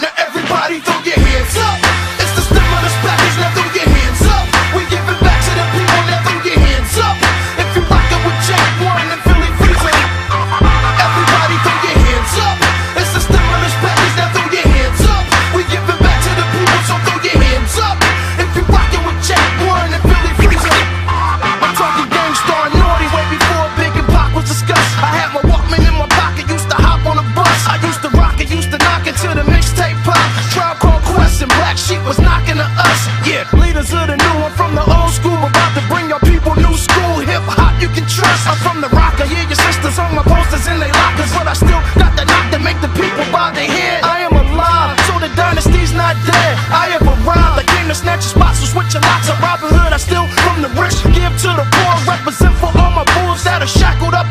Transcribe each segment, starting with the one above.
Now everybody throw your hands up. to the core, represent for all my bulls that are shackled up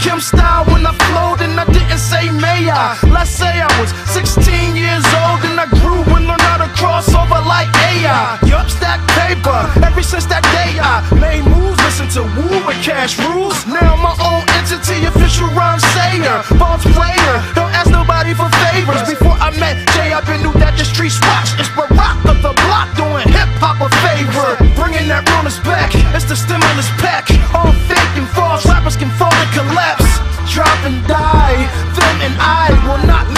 Kim style when I flowed and I didn't say may I. Let's say I was 16 years old and I grew and learned how to cross over like AI. Yup, stack paper. Ever since that day I made moves, listen to Wu with cash rules. Now my own entity, official rhyme sayer, boss player. Don't ask nobody for favors. Before I met Jay, I been knew that the streets watch. It's Barack of the block doing hip hop a favor. Bringing that realness back. It's the stimulus pack and falls, rappers can fall and collapse, drop and die. Them and I will not